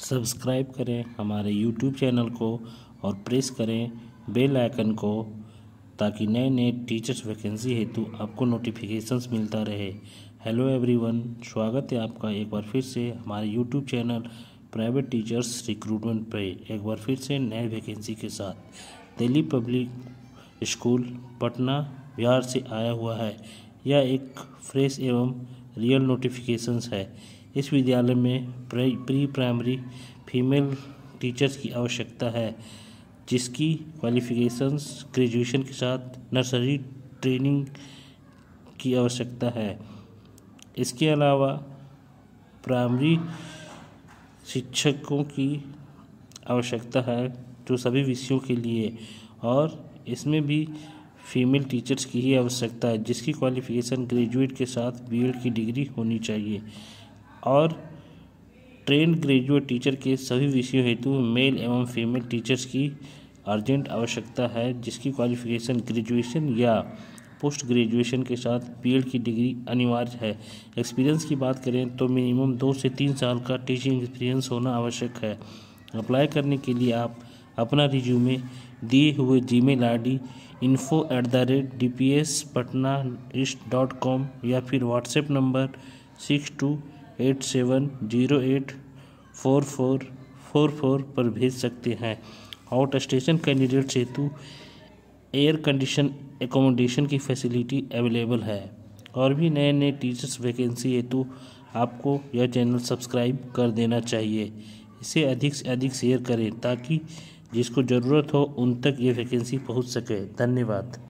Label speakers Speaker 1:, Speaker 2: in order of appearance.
Speaker 1: Subscribe करें हमारे YouTube channel को और प्रेस करें बेल आइकन को ताकि नए नए टीचर्स वैकेंसी हेतु आपको नोटिफिकेशंस मिलता रहे। हेलो एवरीवन स्वागत है आपका एक बार फिर से हमारे YouTube channel Private Teachers Recruitment पे एक बार फिर से नए वैकेंसी के साथ। दिल्ली पब्लिक स्कूल पटना, बिहार से आया हुआ है। यह एक फ्रेश एवं रियल नोटिफिकेशंस है। इस विद्यालय में प्री प्राइमरी फीमेल टीचर्स की आवश्यकता है, जिसकी क्वालिफिकेशंस ग्रेजुएशन के साथ नर्सरी ट्रेनिंग की आवश्यकता है। इसके अलावा प्राइमरी शिक्षकों की आवश्यकता है, जो सभी विषयों के लिए, और इसमें भी फीमेल टीचर्स की ही आवश्यकता है, जिसकी क्वालिफिकेशन ग्रेजुएट के साथ बीएड की डिग्री होनी चाहिए। और ट्रेंड ग्रेजुएट टीचर के सभी विषयों हेतु मेल एवं फीमेल टीचर्स की अर्जेंट आवश्यकता है, जिसकी क्वालिफिकेशन ग्रेजुएशन या पोस्ट ग्रेजुएशन के साथ बीएड की डिग्री अनिवार्य है। एक्सपीरियंस की बात करें तो मिनिमम दो से तीन साल का टीचिंग एक्सपीरियंस होना आवश्यक है। अप्लाई करने के लिए आप अपना रिज्यूमे दिए हुए Gmail I D info at the rate D P S Patna dot com या फिर WhatsApp number six two eight seven zero eight four four four four पर भेज सकते हैं। आउट स्टेशन कैंडिडेट हेतु एयर कंडीशन एकोमोडेशन की facility available है। और भी नए नए टीचर्स वैकेंसी हेतु आपको यह चैनल सब्सक्राइब कर देना चाहिए। इसे अधिक से अधिक शेयर करें ताकि जिसको ज़रूरत हो उन तक ये वैकेंसी पहुँच सके। धन्यवाद।